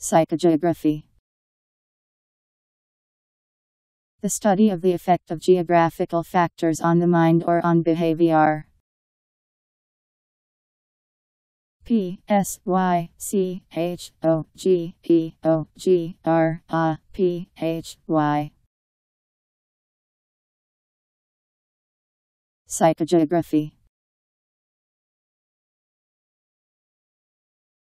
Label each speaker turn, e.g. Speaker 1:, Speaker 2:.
Speaker 1: Psychogeography. The study of the effect of geographical factors on the mind or on behavior. P S Y C H O G E O G R A P H Y. Psychogeography.